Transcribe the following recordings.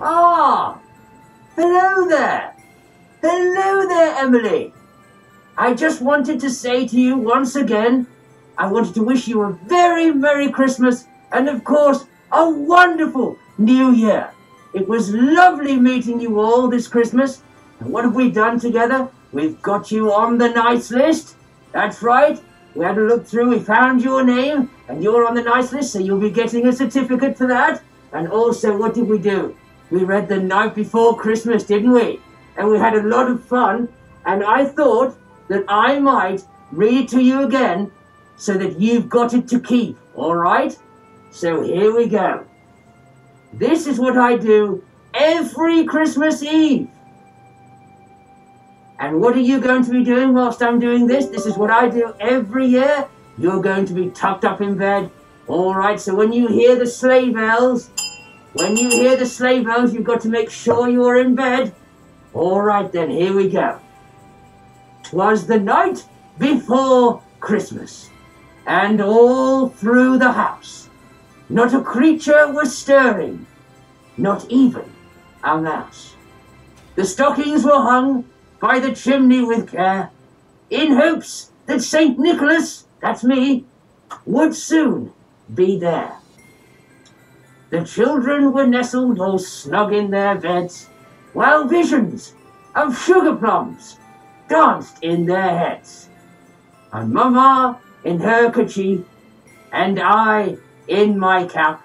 Ah, hello there. Hello there, Emily. I just wanted to say to you once again, I wanted to wish you a very Merry Christmas and, of course, a wonderful New Year. It was lovely meeting you all this Christmas. And what have we done together? We've got you on the nice list. That's right. We had a look through, we found your name, and you're on the nice list, so you'll be getting a certificate for that. And also, what did we do? We read the night before Christmas, didn't we? And we had a lot of fun. And I thought that I might read to you again so that you've got it to keep, all right? So here we go. This is what I do every Christmas Eve. And what are you going to be doing whilst I'm doing this? This is what I do every year. You're going to be tucked up in bed. All right, so when you hear the sleigh bells, when you hear the sleigh bells, you've got to make sure you're in bed. All right, then, here we go. 'Twas the night before Christmas, and all through the house, not a creature was stirring, not even a mouse. The stockings were hung by the chimney with care, in hopes that St. Nicholas, that's me, would soon be there. The children were nestled all snug in their beds, while visions of sugar plums danced in their heads. And Mamma, in her kerchief, and I, in my cap,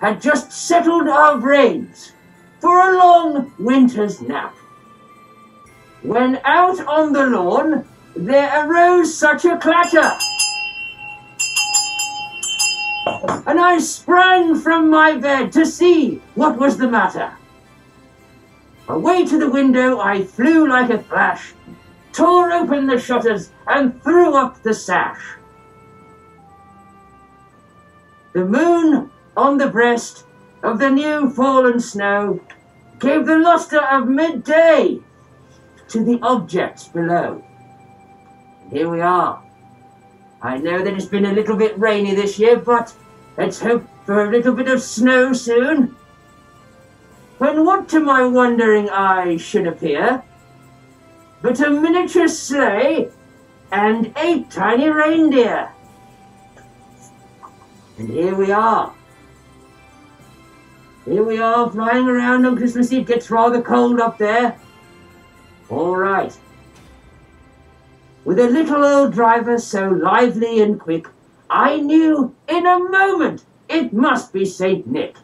had just settled our brains for a long winter's nap. When out on the lawn there arose such a clatter, and I sprang from my bed to see what was the matter. Away to the window I flew like a flash, tore open the shutters, and threw up the sash. The moon on the breast of the new fallen snow gave the lustre of midday to the objects below. And here we are. I know that it's been a little bit rainy this year, but let's hope for a little bit of snow soon. When what to my wondering eye should appear but a miniature sleigh and eight tiny reindeer. And here we are. Here we are flying around on Christmas Eve. Gets rather cold up there. All right. With a little old driver so lively and quick, I knew in a moment it must be Saint Nick.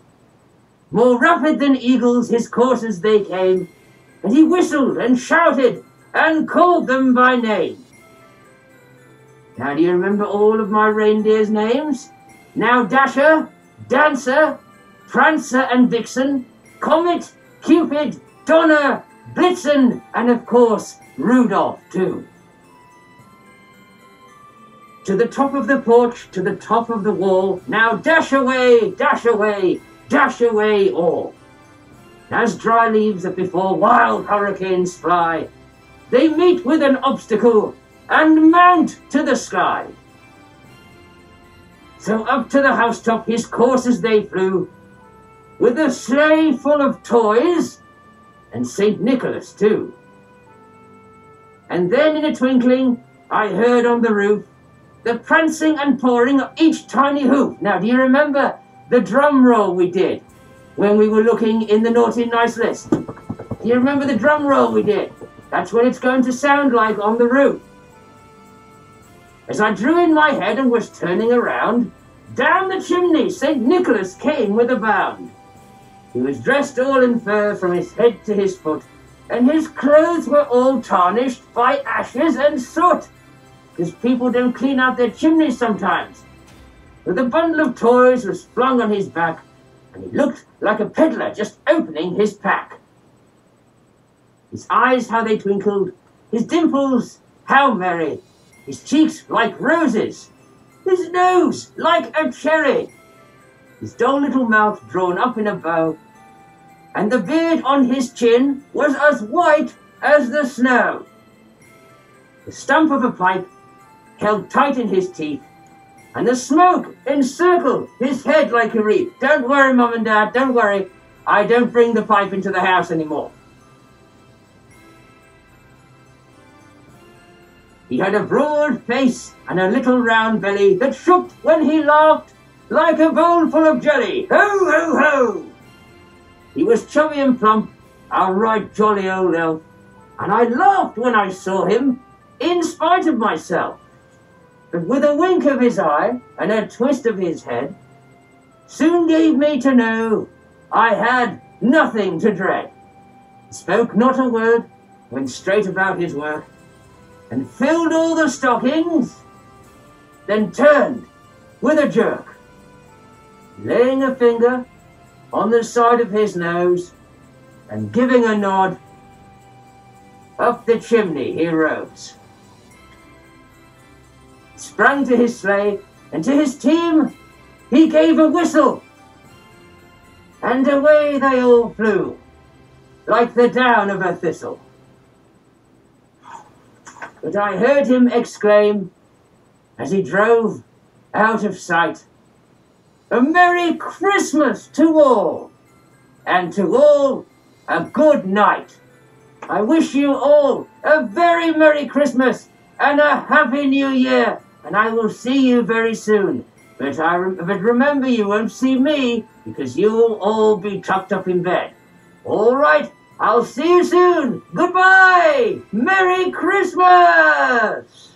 More rapid than eagles his coursers they came, and he whistled and shouted and called them by name. Now do you remember all of my reindeer's names? Now Dasher, Dancer, Prancer and Vixen, Comet, Cupid, Donner, Blitzen, and of course Rudolph too. To the top of the porch, to the top of the wall, now dash away, dash away, dash away all. As dry leaves that before wild hurricanes fly, they meet with an obstacle and mount to the sky. So up to the housetop his coursers they flew, with a sleigh full of toys, and St. Nicholas too. And then in a twinkling I heard on the roof the prancing and pawing of each tiny hoof. Now, do you remember the drum roll we did when we were looking in the naughty nice list? Do you remember the drum roll we did? That's what it's going to sound like on the roof. As I drew in my head and was turning around, down the chimney St. Nicholas came with a bound. He was dressed all in fur from his head to his foot, and his clothes were all tarnished by ashes and soot, because people don't clean out their chimneys sometimes. With a bundle of toys was flung on his back, and he looked like a peddler just opening his pack. His eyes, how they twinkled, his dimples, how merry, his cheeks like roses, his nose like a cherry, his dull little mouth drawn up in a bow, and the beard on his chin was as white as the snow. The stump of a pipe, held tight in his teeth, and the smoke encircled his head like a wreath. Don't worry, Mum and Dad, don't worry. I don't bring the pipe into the house anymore. He had a broad face and a little round belly that shook when he laughed like a bowl full of jelly. Ho, ho, ho! He was chubby and plump, a right jolly old elf, and I laughed when I saw him, in spite of myself. But with a wink of his eye and a twist of his head, soon gave me to know I had nothing to dread. Spoke not a word, went straight about his work, and filled all the stockings, then turned with a jerk, laying a finger on the side of his nose and giving a nod, up the chimney he rose. Sprang to his sleigh, and to his team he gave a whistle, and away they all flew, like the down of a thistle. But I heard him exclaim, as he drove out of sight, A Merry Christmas to all, and to all a good night. I wish you all a very Merry Christmas and a Happy New Year, and I will see you very soon. But, I but remember, you won't see me because you'll all be tucked up in bed. All right, I'll see you soon. Goodbye. Merry Christmas.